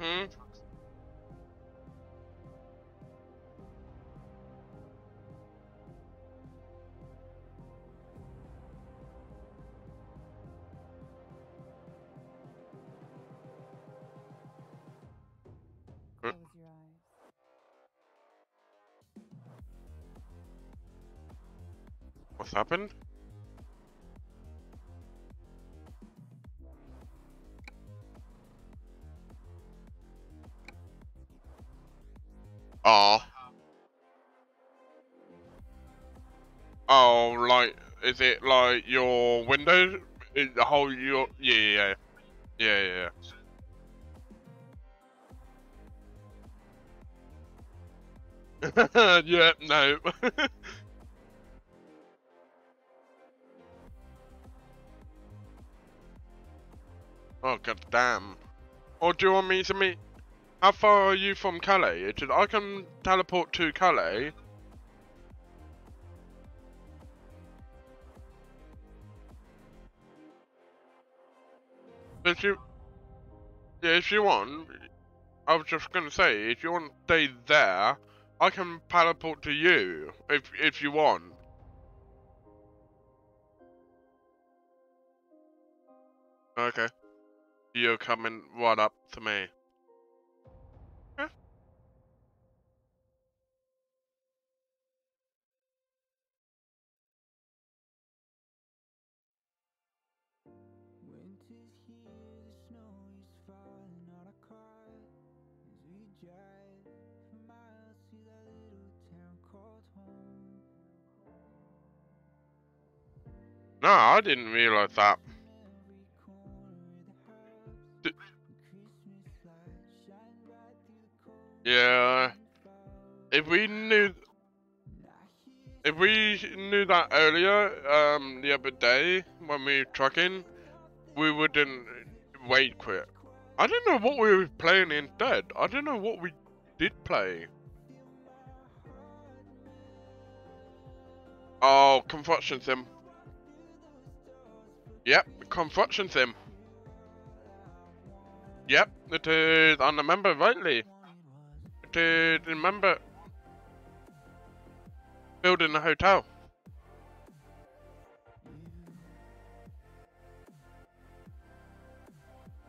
Mm-hmm. Close your eyes. What's happened? Is it like your window? Is the whole your yeah yeah yeah yeah yeah. yeah, no. oh god damn. Or do you want me to meet? How far are you from Calais? I can teleport to Calais? If you, yeah, if you want, I was just gonna say, if you want to stay there, I can teleport to you if if you want. Okay, you're coming right up to me. No, I didn't realize that. Yeah, if we knew, if we knew that earlier, um, the other day when we were trucking, we wouldn't wait quit. I don't know what we were playing instead. I don't know what we did play. Oh, construction sim. Yep, construction sim. Yep, it is. I remember rightly. It is. Remember building a hotel.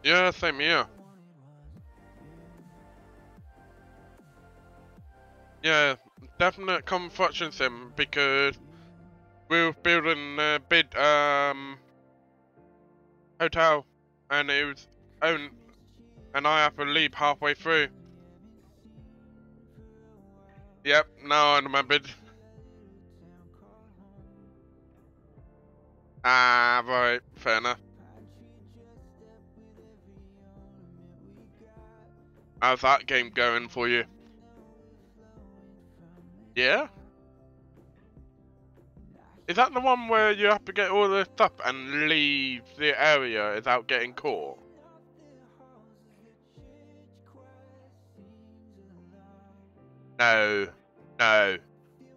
Yeah, same here. Yeah, definite construction sim because we were building a big um hotel and it was owned and I have to leave halfway through. Yep, now I remembered. Ah, right, fair enough. How's that game going for you? Yeah? Is that the one where you have to get all the stuff and leave the area without getting caught? No. No.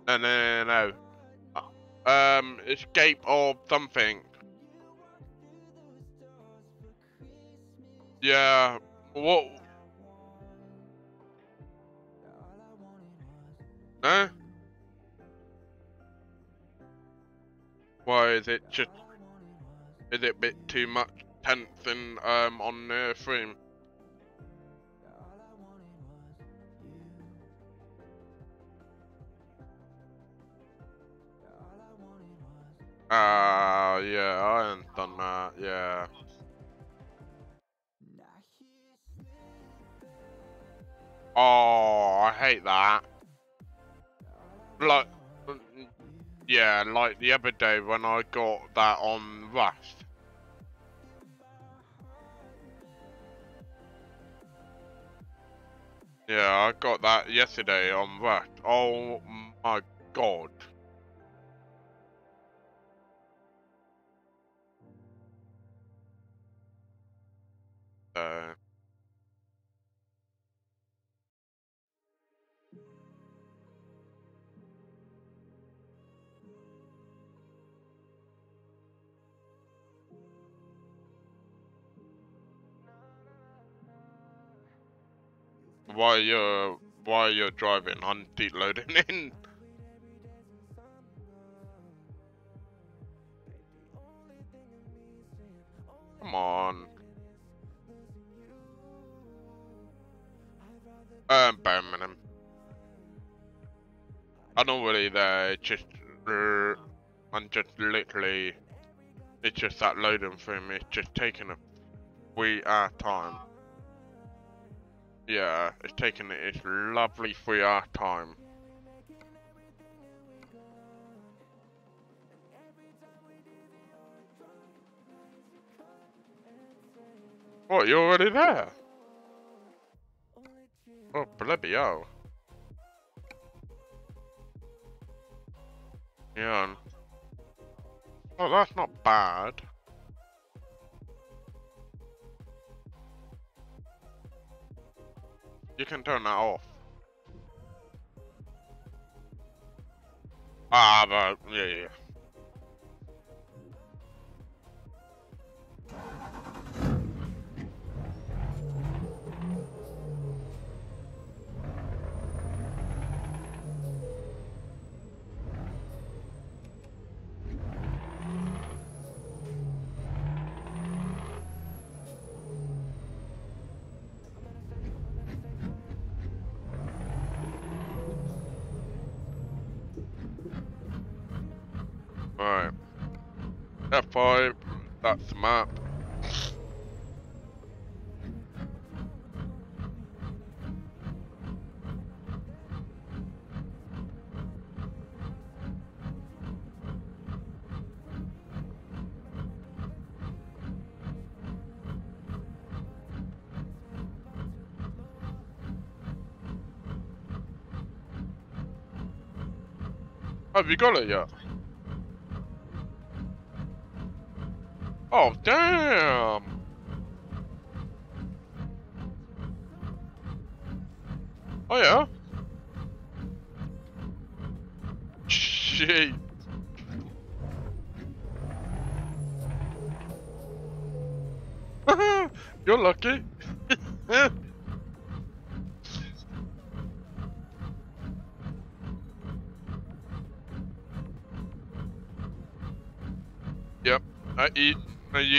No, no, no, no. Um, escape or something. Yeah. What? Huh? Why is it just? Is it a bit too much tense and um on the frame? Ah, yeah, I haven't done that. Yeah. Oh, I hate that. Like, yeah, like the other day when I got that on Rust. Yeah, I got that yesterday on Rust. Oh my god. Uh, while you're while you're driving, I'm loading in. Come on. Um, Birmingham. I'm not really there. It's just, uh, I'm just literally. It's just that loading for me. It's just taking a wee hour time. Yeah, it's taking its lovely three hour time. What, you're already there? Oh, bloody hell. Yeah. Oh, that's not bad. You can turn that off. Ah, but yeah, yeah. F5, that's the map. Have you got it yet? Oh, damn!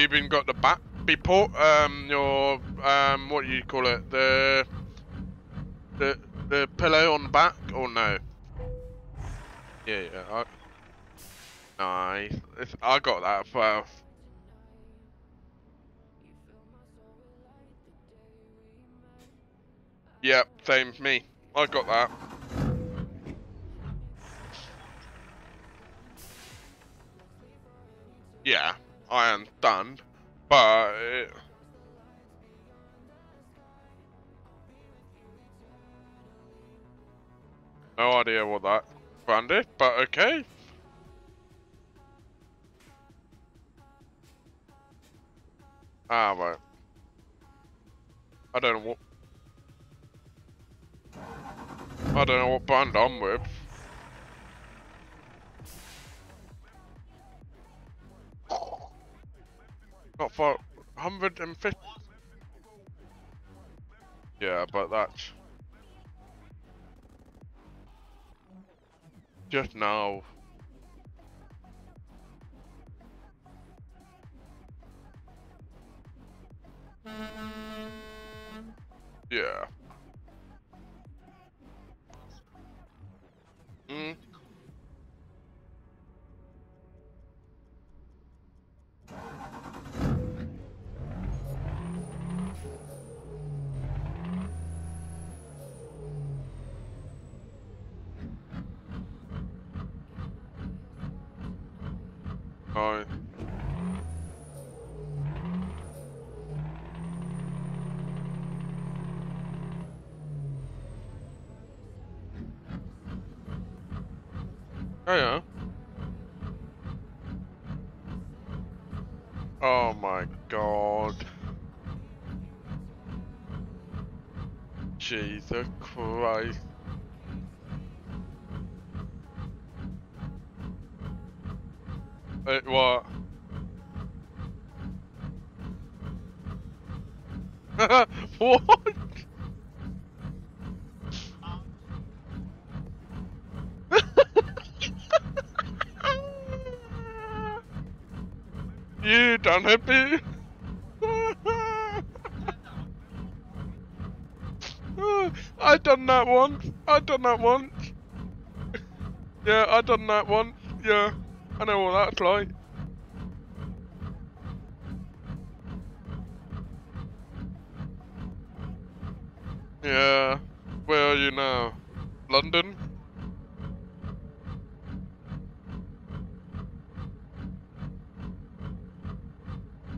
Even got the back report. Um, your um, what do you call it? The the the pillow on the back, or no? Yeah, yeah. I, nice. It's, I got that as. Yep, same as me. I got that. Yeah, I am understand, but no idea what that brand is, but okay. Ah, right. I don't know what. I don't know what band I'm with. Not for 150. Yeah, but that's just now. Yeah. Mm. Oh yeah. Oh my god. Jesus Christ. Uh, what? what? you done happy? I done that once. I done that once. Yeah, I done that once. Yeah. I know what that's like. Yeah, where are you now? London?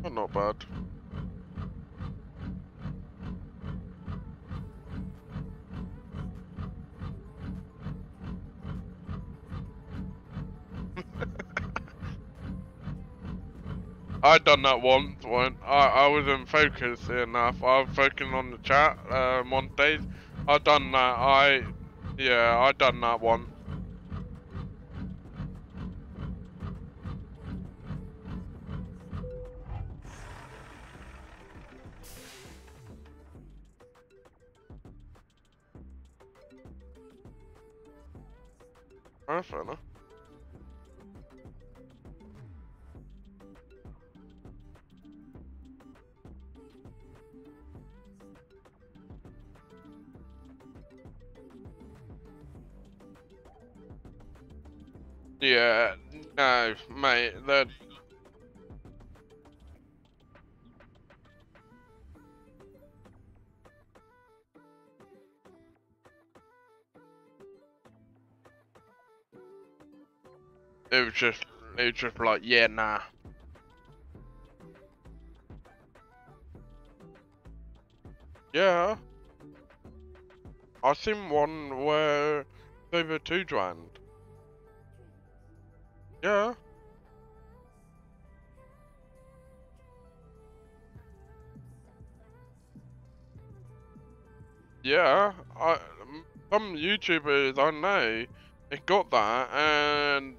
Oh, not bad. I done that once when I, I wasn't focused enough. I was focusing on the chat um, one day. I done that. I yeah, I done that one. That's fair enough. Yeah, no, mate, that. It was just, it was just like, yeah, nah. Yeah. I seen one where they were two grand. Yeah. Yeah, I some YouTubers I know they got that and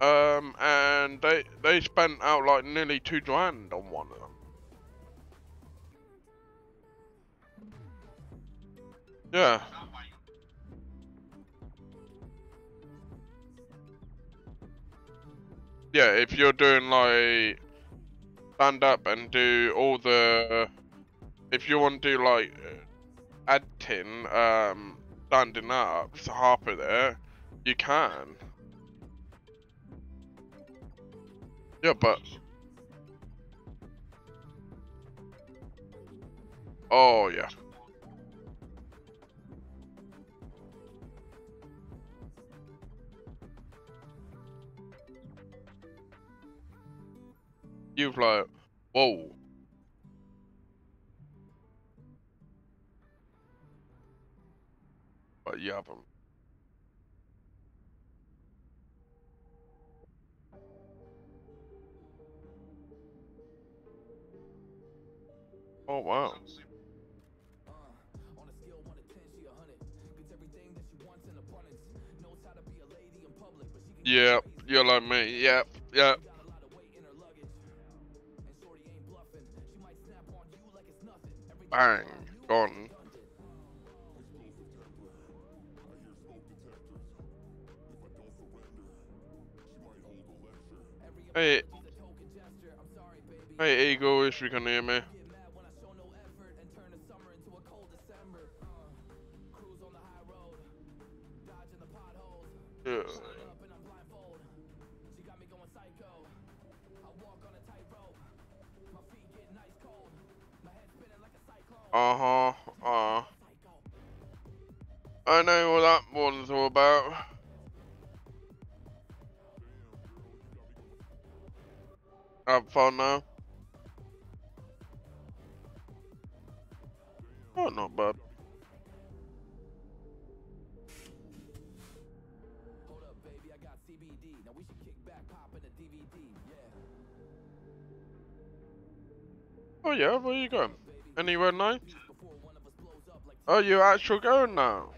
um and they they spent out like nearly two grand on one of them. Yeah. Yeah, if you're doing like stand up and do all the if you want to do like editing, um standing up, so of it, you can. Yeah, but oh yeah. Be a lady in public, but she can Yep, you're like me. Yep, yep. Bang, gone. Hey, hey Eagle, if you can hear me. Get cyclone. Uh. I know what that one's all about. Have fun now. Oh, not bad. Oh yeah, where you going? Anywhere nice? Oh, you actually going now?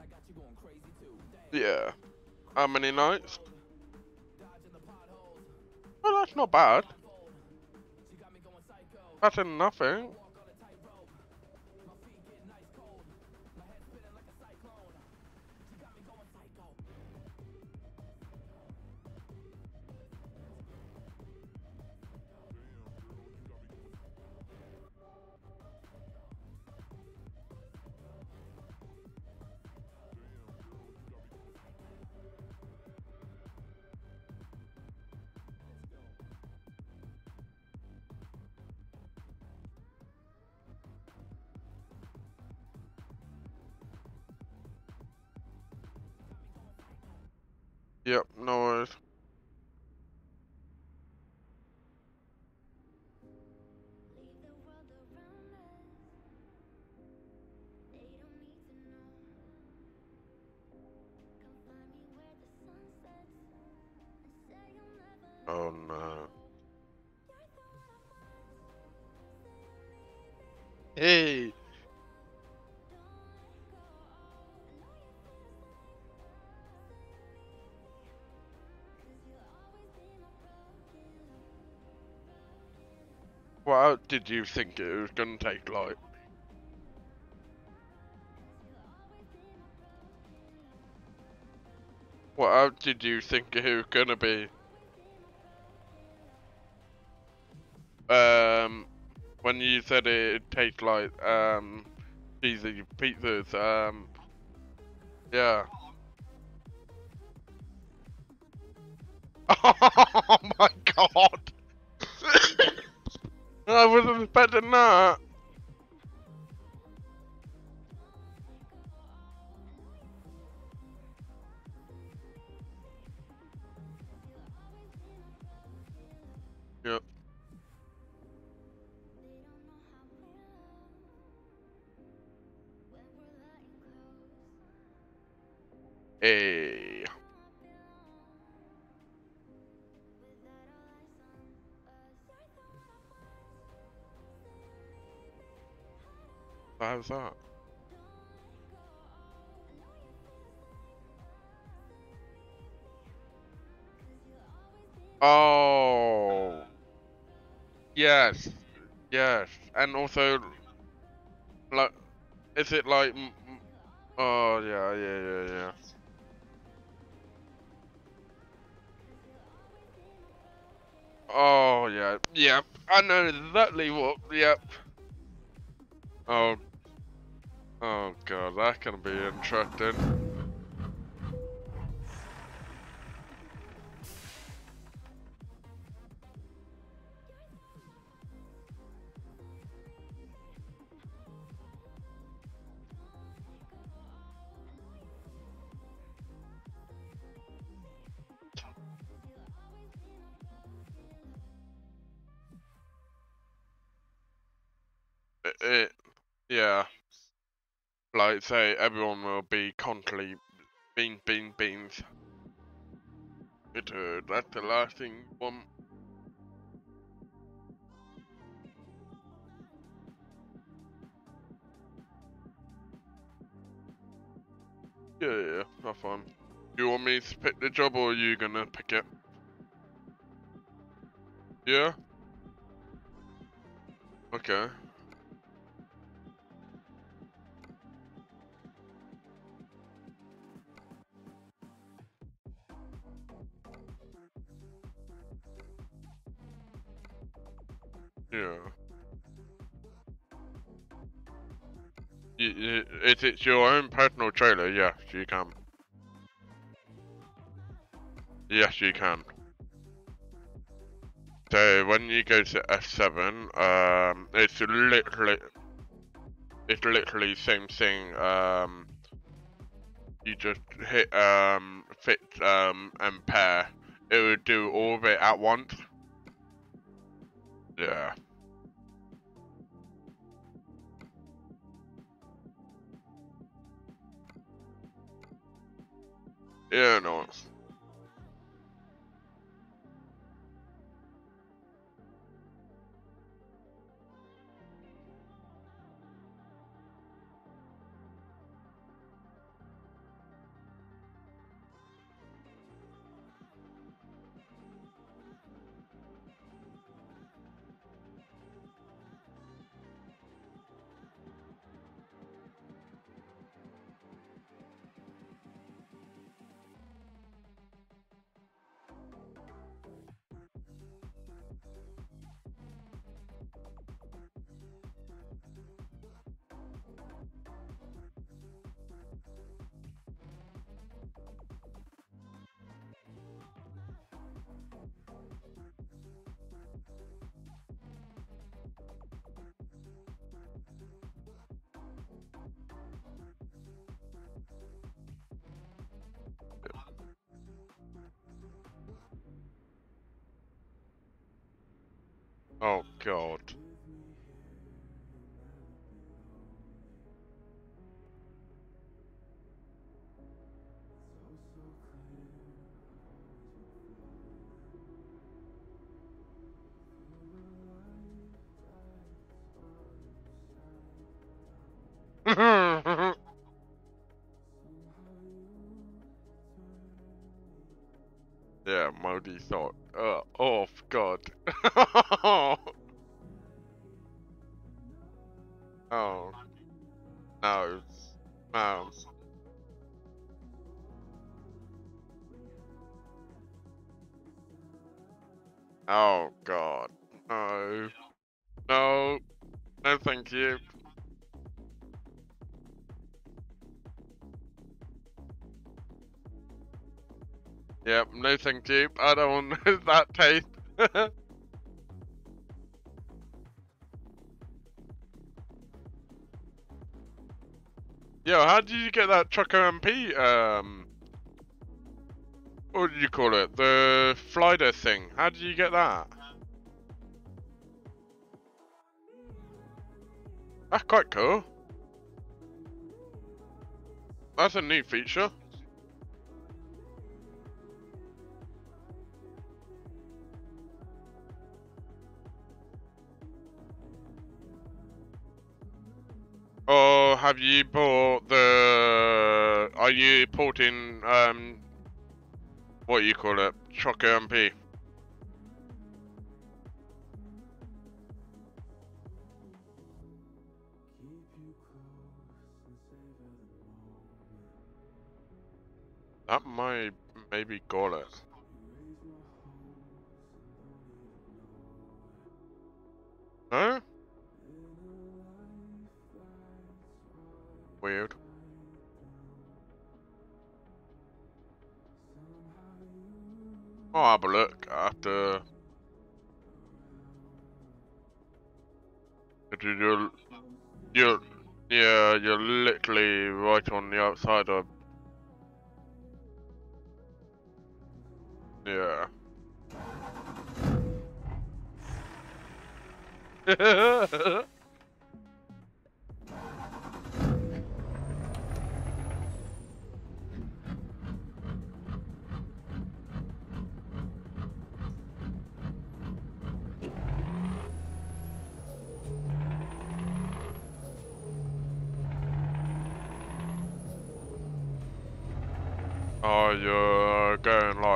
I guess I'm crazy that's Not bad. That's but Yep, no worries. Out did you think it was gonna take like? What out did you think it was gonna be? Um, when you said it'd take like um, cheesy pizzas, um, yeah. Oh my god! I wasn't expecting that. Yep. Hey. That? Oh. Yes. Yes. And also, like, is it like, oh yeah, yeah, yeah, yeah. Oh yeah, yep. I know exactly what. Yep. Oh. Oh god, that's gonna be interesting. Like say, everyone will be constantly beans, beans, beans. It, uh, that's the last thing you want. Yeah, yeah, that's fine. You want me to pick the job or are you gonna pick it? Yeah? Okay. Yeah. If it's your own personal trailer, yes, you can. Yes, you can. So when you go to F7, um, it's literally, it's literally same thing. Um, you just hit um, fit um, and pair. It would do all of it at once. Yeah. Yeah, no. God. yeah, Modi thought. Uh, oh god. No. I don't want that taste. Yo, how did you get that Trucker MP, um... What did you call it? The Flider thing. How did you get that? That's quite cool. That's a neat feature. Have you bought the? Are you porting um? What do you call it? Trucker MP. Weird. I'll have a look after. You're, you're, yeah, you're literally right on the outside of. Yeah.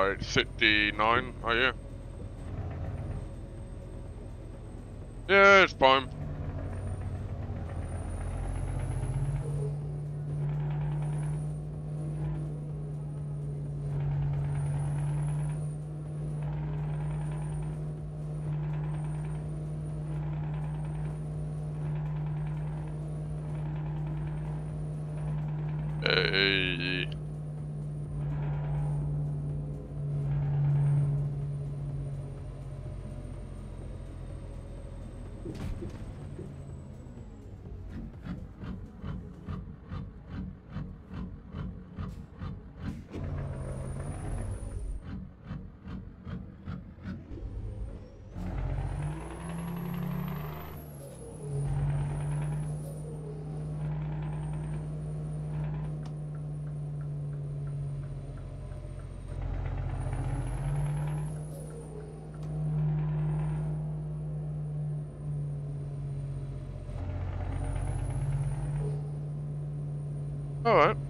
like 69, are you? Yeah, it's fine. Hey. Alright.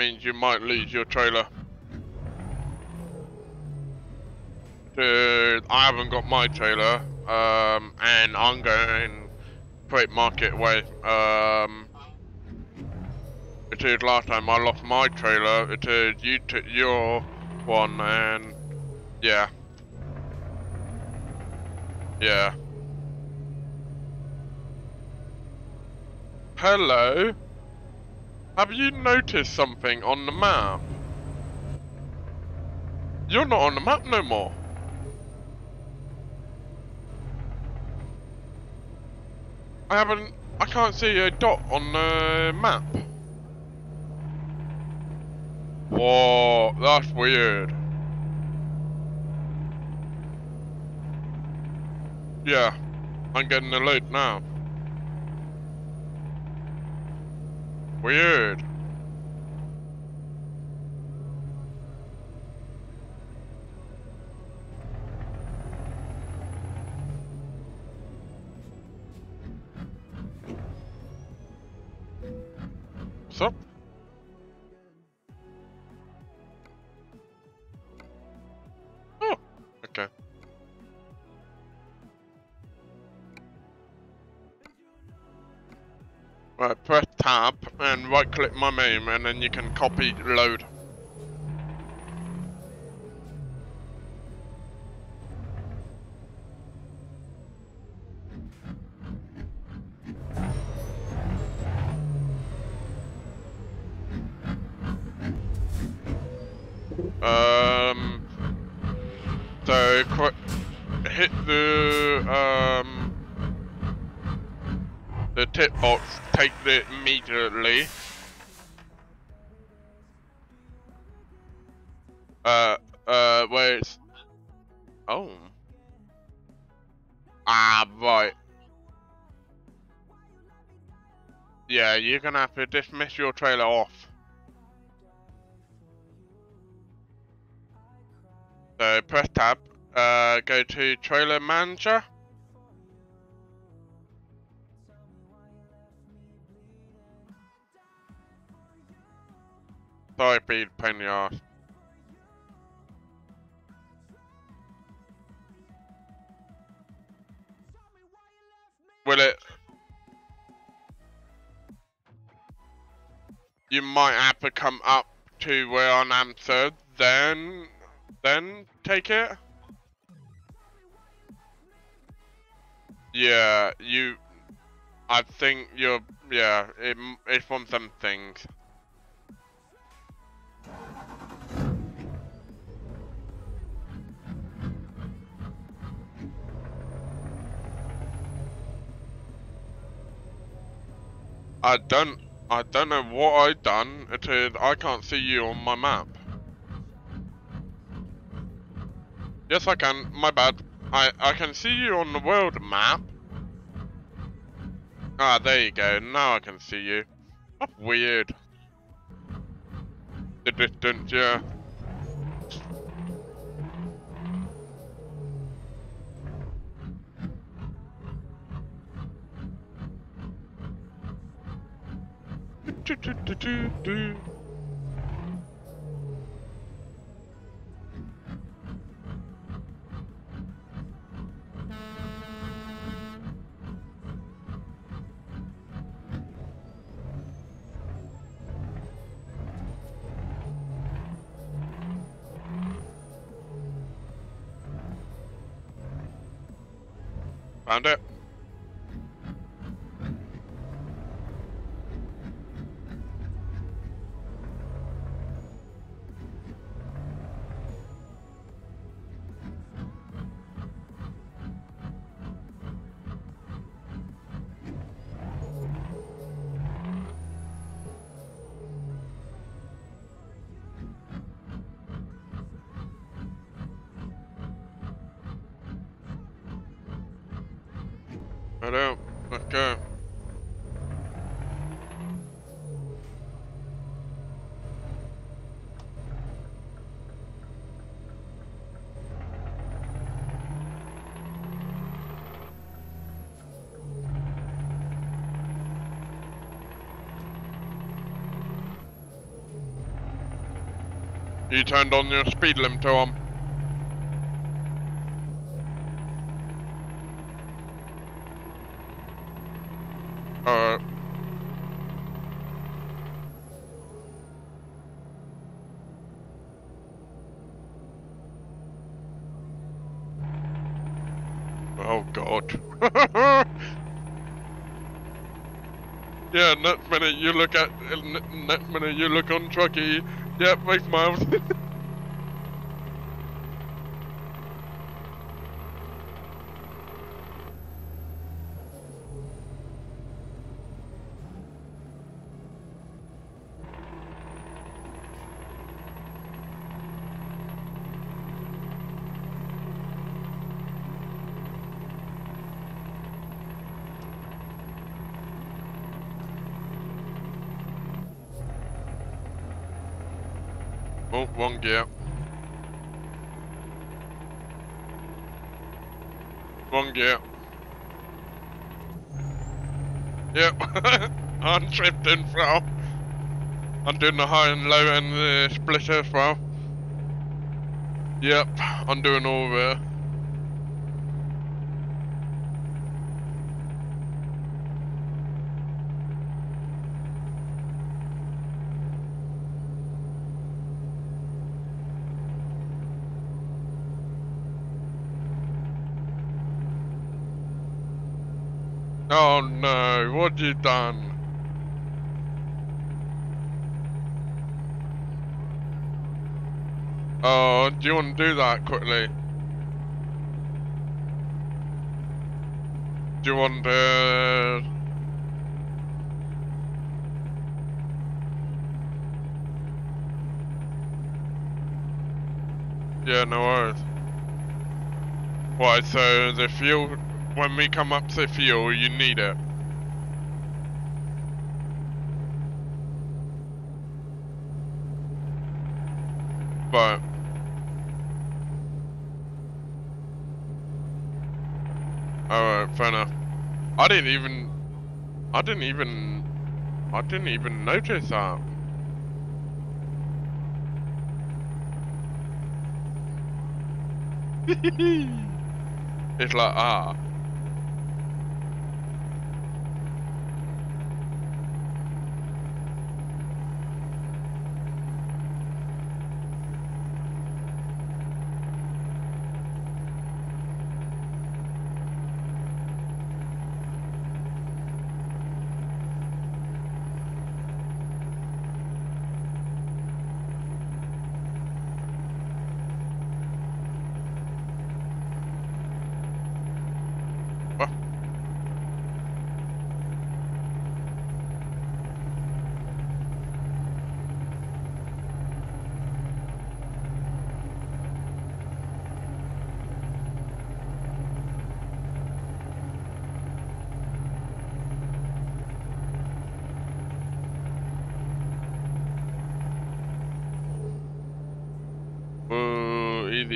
Means you might lose your trailer. Dude, I haven't got my trailer, um, and I'm going freight market way. Um, it is last time I lost my trailer. It is you took your one, and yeah, yeah. Hello. Have you noticed something on the map? You're not on the map no more. I haven't. I can't see a dot on the map. Whoa, that's weird. Yeah, I'm getting the loot now. Weird. Click my name and then you can copy load. Um, so hit the um the tip box, take it immediately. You're gonna have to dismiss your trailer off. So press tab, uh, go to trailer manager. Sorry, pain in the ass. Will it? You might have to come up to where I'm answered, then, then take it. Yeah, you. I think you're. Yeah, it, it's from some things. I don't. I don't know what I done. It is. I can't see you on my map. Yes, I can. My bad. I I can see you on the world map. Ah, there you go. Now I can see you. That's weird. The distance, yeah. Do, do, do, do, do. Found it. Turned on your speed limiter on. Alright. Oh god. yeah, next minute you look at, next minute you look on Trucky, yep, five miles. oh, one gear. One gear. Yep, I'm drifting, bro. I'm doing the high and low and the splitter, bro. Yep, I'm doing all of Oh no, what you done? Oh, do you want to do that quickly? Do you want to... Yeah, no worries. Why, so the fuel, when we come up to fuel, you need it? But... Alright, fair enough. I didn't even... I didn't even... I didn't even notice that. it's like, ah.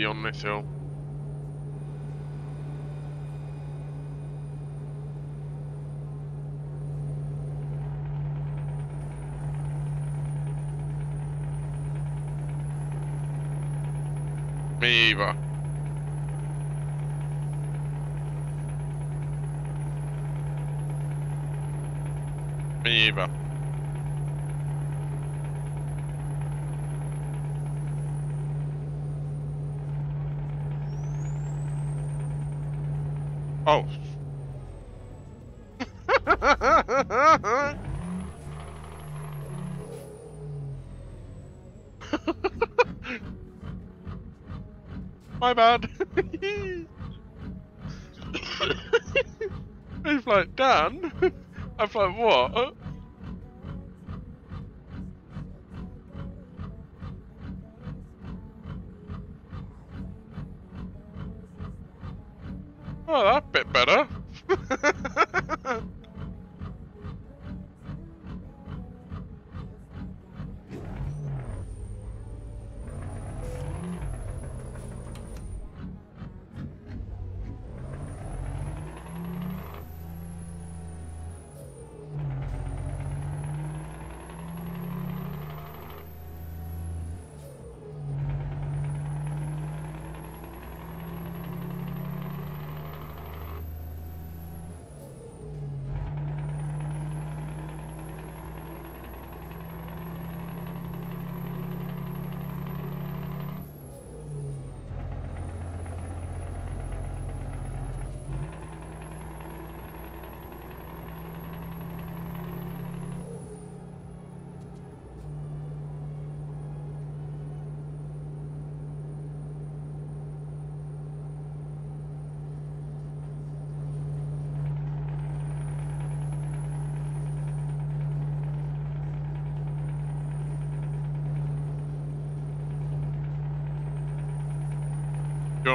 On this hill. My bad. He's like, Dan? I'm like, what? Oh, that bit better.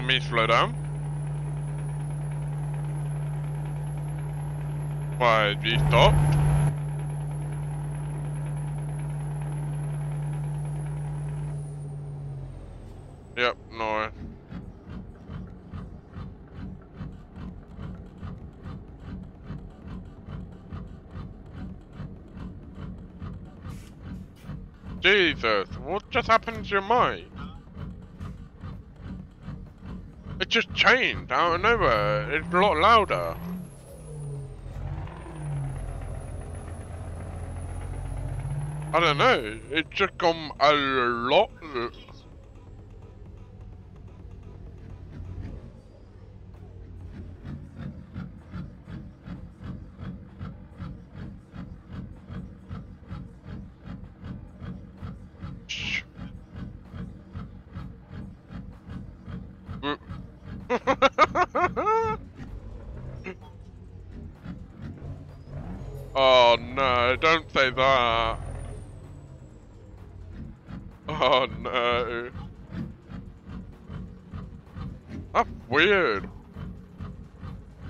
me slow down? Why, have you stopped? Yep, no. Jesus, what just happened to your mic? Changed out of nowhere. It's a lot louder. I don't know. It's just gone a lot. oh no, don't say that. Oh no. That's weird.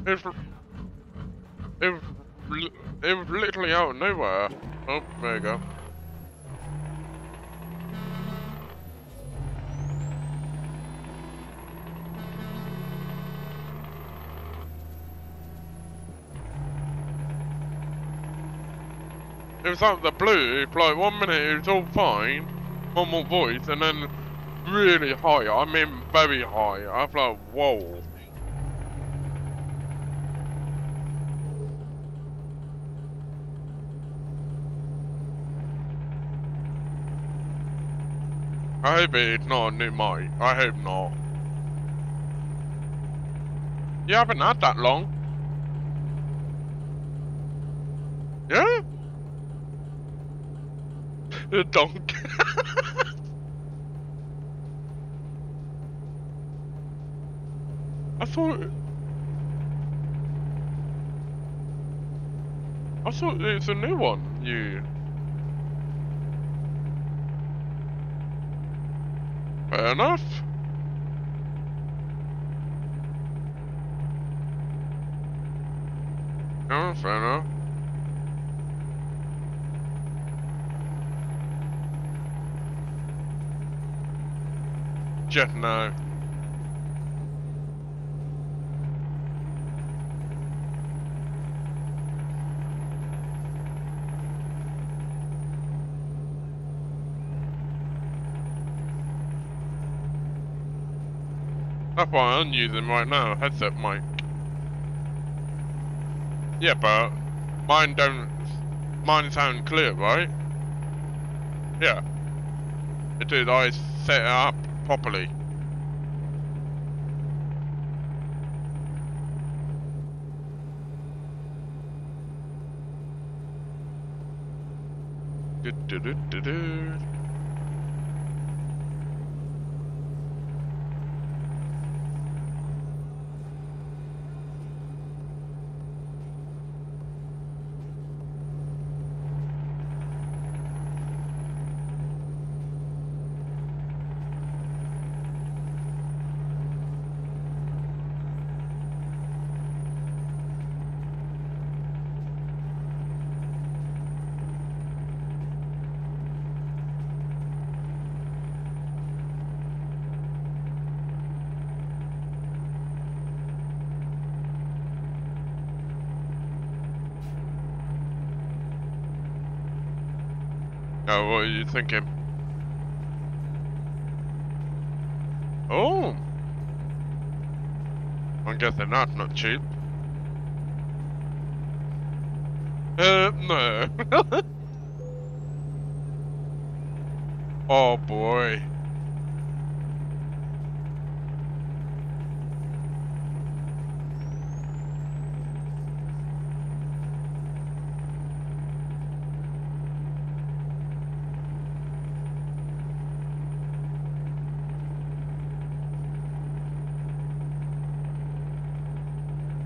It was, it was, it was literally out of nowhere. Oh, there you go. It was out of the blue, like one minute it was all fine, normal voice, and then really high, I mean very high. I was like, whoa. I hope it's not a new mic. I hope not. You haven't had that long. Yeah? Donk. I thought. I thought it's a new one. You. Fair enough. Oh, fair enough. Just no. That's why I'm using right now, headset mic. Yeah, but mine don't, mine sound clear, right? Yeah. It did, I set it up properly. Du -du -du Oh, what are you thinking? Oh! I'm guessing that's not cheap. Uh, no. oh boy.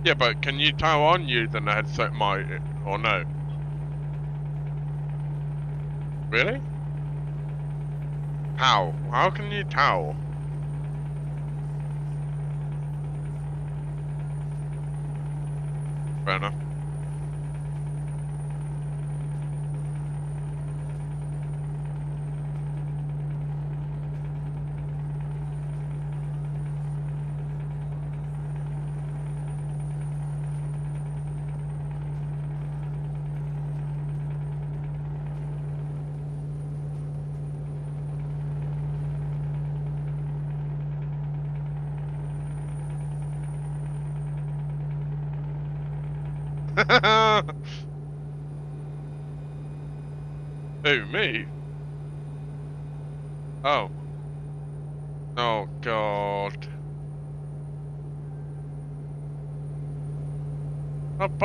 Yeah, but can you tell on you than the headset might, or no? Really? How? How can you tell? Fair enough.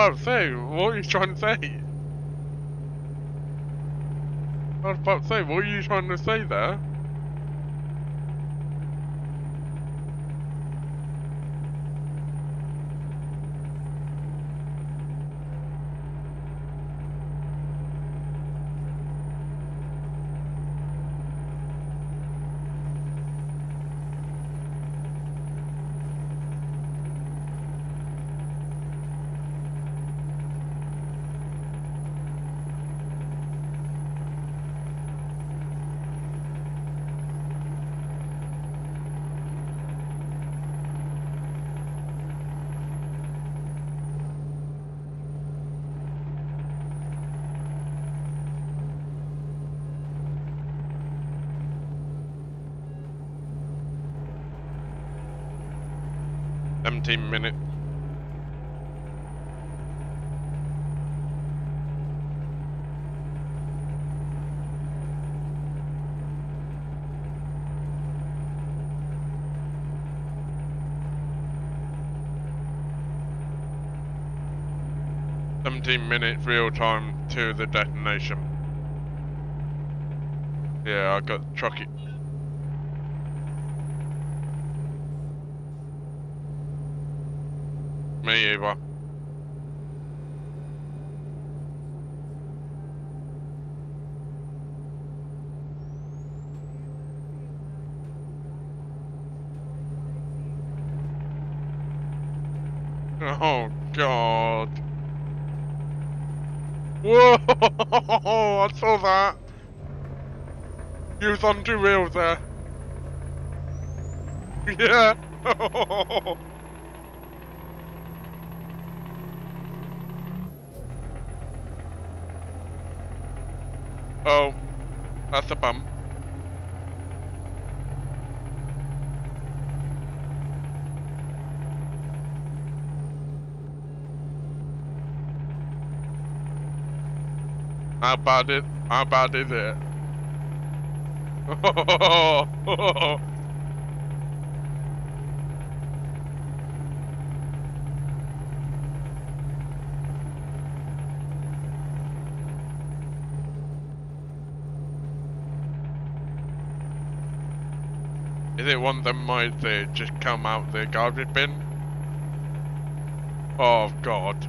To say, what are you trying to say? I was about to say, what are you trying to say there? Seventeen minute. Seventeen minute real time to the detonation. Yeah, I got trucky. Me either. Oh god. Whoa! I saw that. You was on two wheels there. Yeah. oh, that's a bump. How bad it? How bad is it? Is it one that might uh, just come out the garbage bin? Oh god.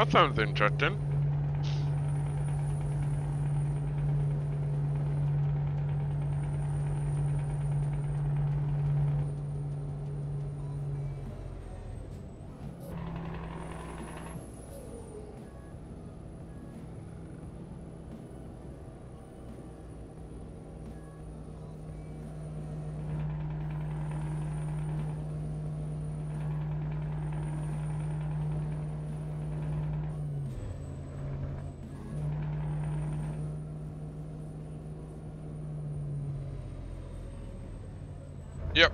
That sounds interesting. Yep.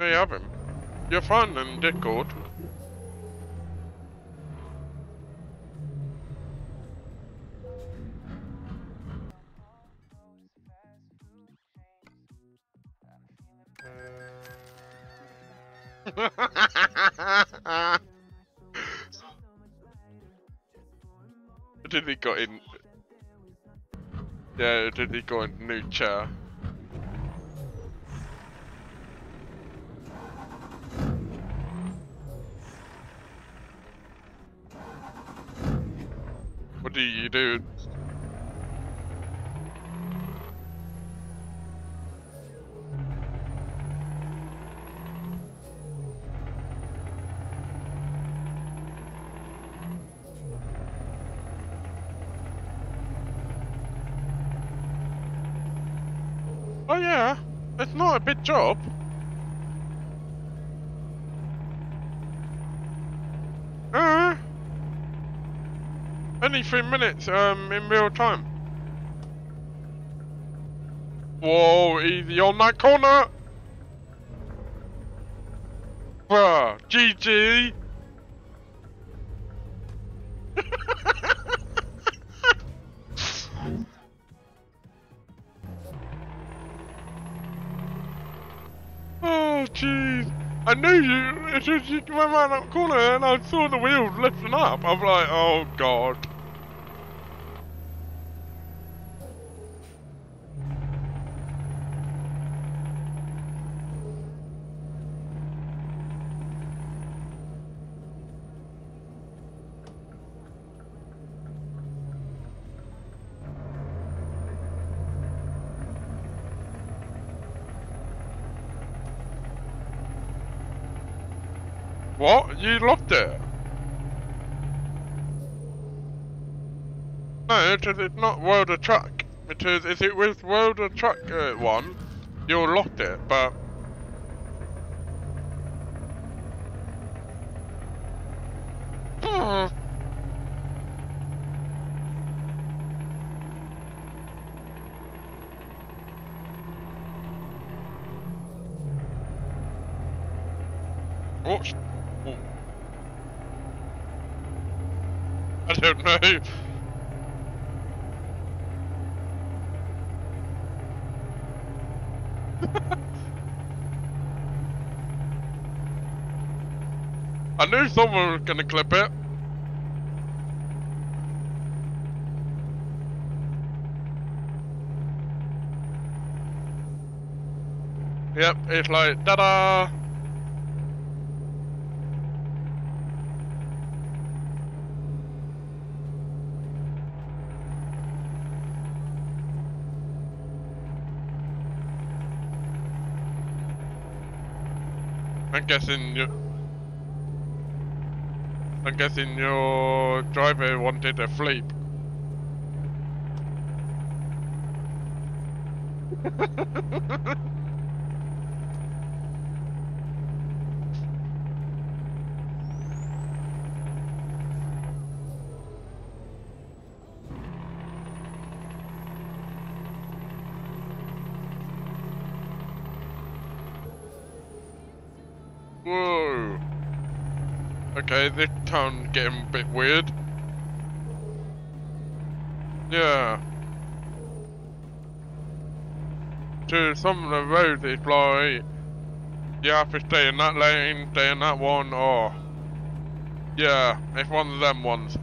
You have him. You're fun and Discord. Did Yeah, did he go in new chair? What do you do? Oh yeah, it's not a big job. Uh, only three minutes um in real time. Whoa, easy on that corner. Bruh, GG. I knew you as soon as you went around that corner and I saw the wheels lifting up. I'm like, oh, God. What? You locked it? No, it is it's not World of Truck. It is, if it was World of Truck uh, one, you locked it, but... Hmm. Oh, sh- oh. I knew someone was gonna clip it. Yep, it's like, ta-da! I'm guessing you. I'm guessing your driver wanted a flip. Whoa. Okay, this town's getting a bit weird. Yeah. to some of the roads, it's like you have to stay in that lane, stay in that one, or yeah, it's one of them ones.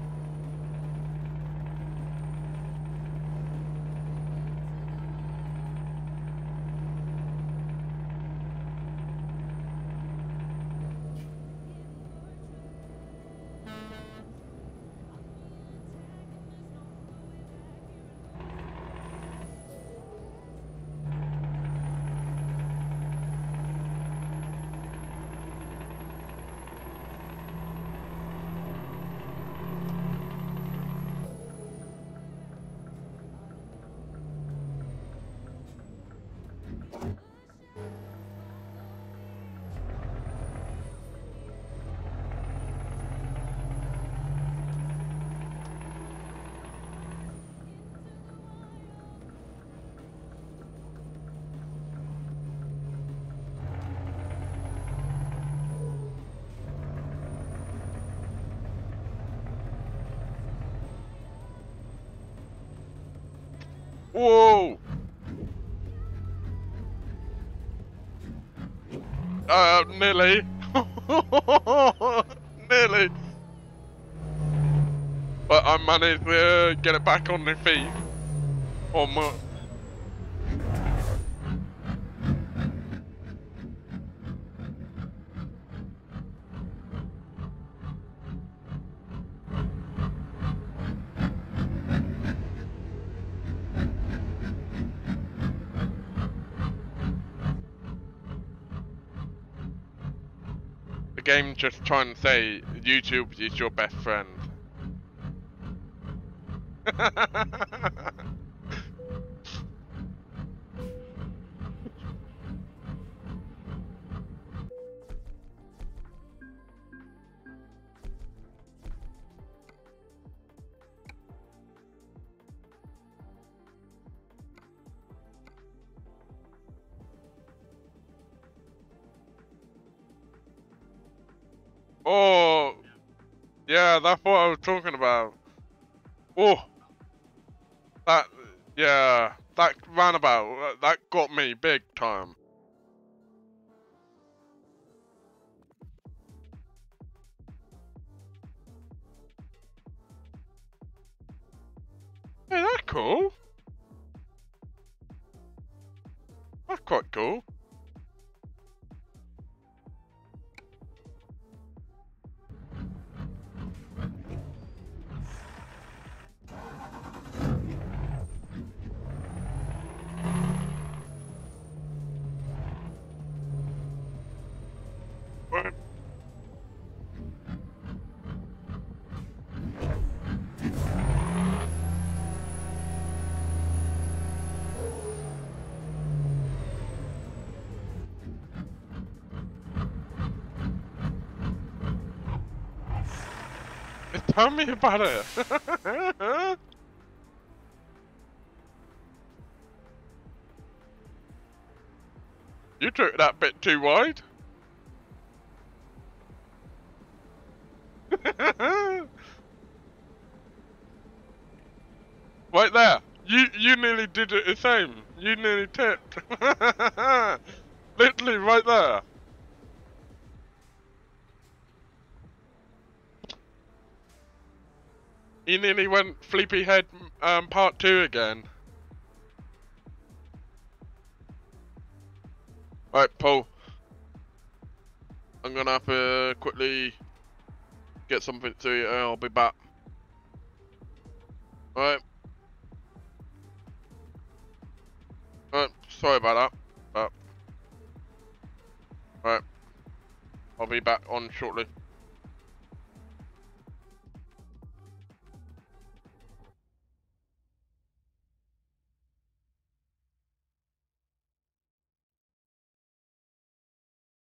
Uh, nearly. nearly. But I managed to get it back on the feet. The just trying to say YouTube is your best friend. That's Tell me about it. you took that bit too wide. right there. You you nearly did it the same. You nearly tipped. Literally right there. You nearly went Sleepy Head um, part two again. Right, Paul. I'm gonna have to quickly get something to you I'll be back. Alright. Alright, sorry about that. Alright. I'll be back on shortly.